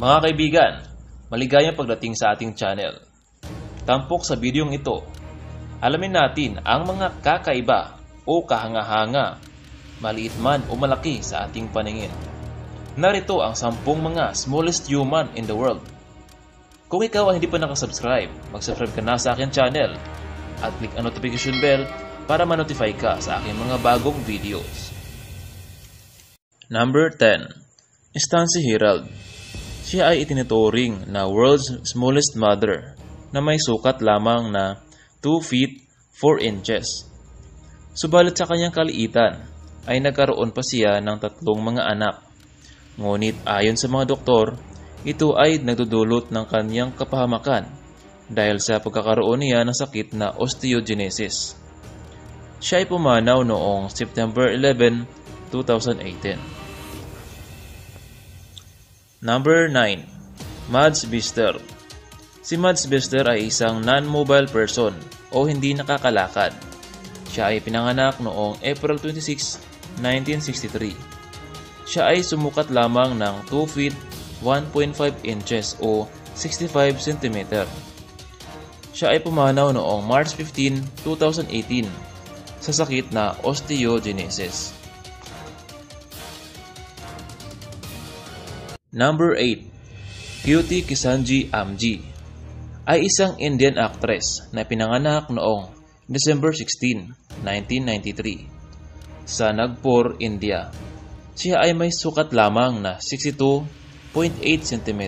Mga kaibigan, maligayang pagdating sa ating channel. Tampok sa bidyong ito, alamin natin ang mga kakaiba o kahanga-hanga, maliit man o malaki sa ating paningin. Narito ang sampung mga smallest human in the world. Kung ikaw ay hindi pa nakasubscribe, mag-subscribe ka na sa aking channel at click ang notification bell para ma-notify ka sa aking mga bagong videos. Number 10. Stancy Herald Siya ay itinuturing na world's smallest mother na may sukat lamang na 2 feet 4 inches. Subalit sa kanyang kaliitan ay nagkaroon pa siya ng tatlong mga anak. Ngunit ayon sa mga doktor, ito ay nagdudulot ng kanyang kapahamakan dahil sa pagkakaroon niya ng sakit na osteogenesis. Siya ay pumanaw noong September 11, 2018. Number 9. Mads Bister Si Mads Bister ay isang non-mobile person o hindi nakakalakad. Siya ay pinanganak noong April 26, 1963. Siya ay sumukat lamang ng 2 feet 1.5 inches o 65 cm. Siya ay pumanaw noong March 15, 2018 sa sakit na osteogenesis. Number 8. Cutie Kisanji Amji ay isang Indian actress na pinanganak noong December 16, 1993 sa Nagpur, India. Siya ay may sukat lamang na 62.8 cm.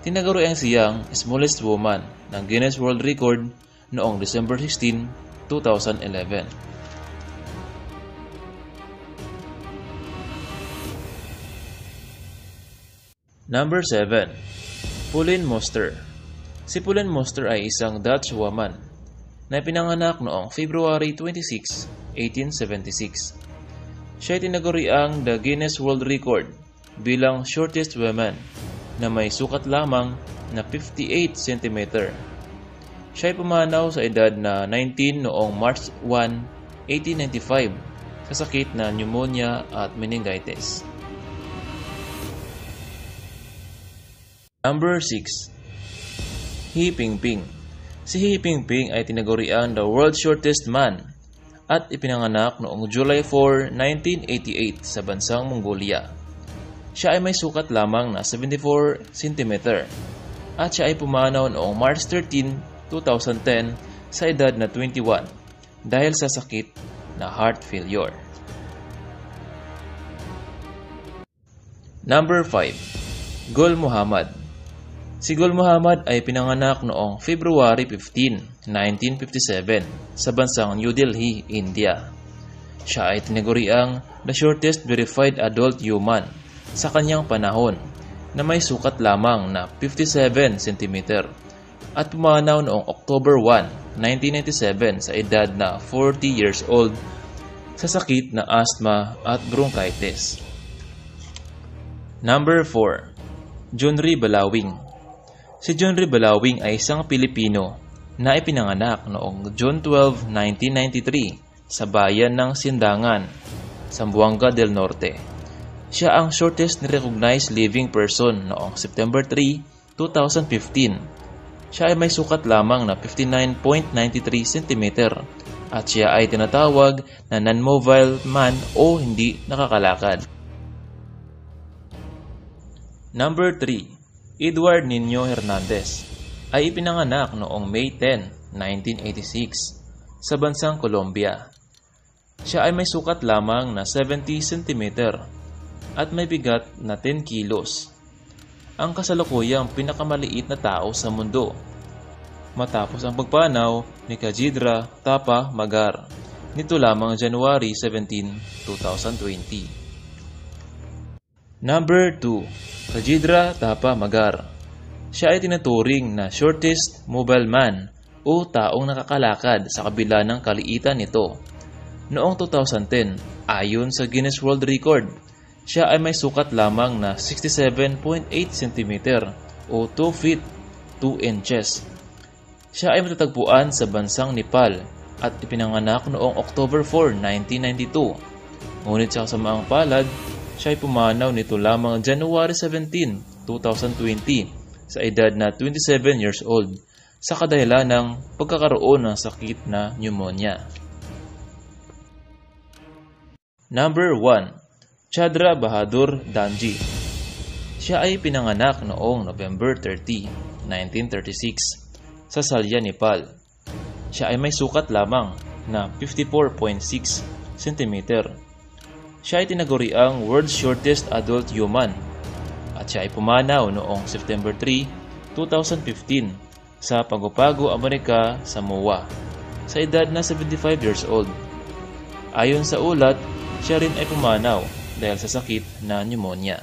Tinagaroyang siyang smallest woman ng Guinness World Record noong December 16, 2011. Number 7. Pauline Moster Si Pauline Moster ay isang Dutch woman na pinanganak noong February 26, 1876. Siya ay tinaguriang the Guinness World Record bilang shortest woman na may sukat lamang na 58 cm. Siya ay pumanaw sa edad na 19 noong March 1, 1895 sa sakit na pneumonia at meningitis. Number 6. Hi Pingping Si Hi Pingping ay tinagurian the world's shortest man at ipinanganak noong July 4, 1988 sa bansang Mongolia. Siya ay may sukat lamang na 74 cm at siya ay pumanaw noong March 13, 2010 sa edad na 21 dahil sa sakit na heart failure. Number 5. Gul Muhammad Si Gul Muhammad ay pinanganak noong February 15, 1957 sa bansang New Delhi, India. Siya ay tinaguriang the shortest verified adult human sa kanyang panahon na may sukat lamang na 57 cm at pumanaw noong October 1, 1997 sa edad na 40 years old sa sakit na asthma at bronchitis. Number 4. Junri Balawing Si Junri Balawing ay isang Pilipino na ipinanganak noong June 12, 1993 sa bayan ng Sindangan, Zamboanga del Norte. Siya ang shortest recognized living person noong September 3, 2015. Siya ay may sukat lamang na 59.93 cm at siya ay tinatawag na non-mobile man o hindi nakakalakad. Number 3. Edward Nino Hernandez ay ipinanganak noong May 10, 1986 sa bansang Colombia. Siya ay may sukat lamang na 70 cm at may bigat na 10 kilos. Ang kasalukuyang pinakamaliit na tao sa mundo. Matapos ang pagpanaw ni Kajidra Tapa Magar nito lamang January 17, 2020. Number 2. Kajidra Tapa Magar Siya ay tinuturing na shortest mobile man o taong nakakalakad sa kabila ng kaliitan nito. Noong 2010, ayon sa Guinness World Record, siya ay may sukat lamang na 67.8 cm o 2 feet 2 inches. Siya ay matatagpuan sa bansang Nepal at ipinanganak noong October 4, 1992. Ngunit sa kasamaang palad, Siya ay pumanaw nito lamang January 17, 2020 sa edad na 27 years old sa kadahilan ng pagkakaroon ng sakit na pneumonia. Number 1. Chandra Bahadur Danji Siya ay pinanganak noong November 30, 1936 sa Salya, Nepal. Siya ay may sukat lamang na 54.6 cm. Siya ay tinaguriang world's shortest adult human at siya ay pumanaw noong September 3, 2015 sa Pagopago, Amerika, Samoa sa edad na 75 years old. Ayon sa ulat, siya rin ay pumanaw dahil sa sakit na pneumonia.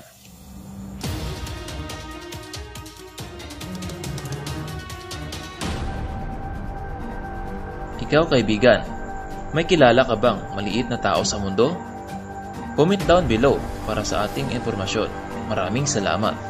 Ikaw kaibigan, may kilala ka bang maliit na tao sa mundo? Comment down below para sa ating impormasyon. Maraming salamat.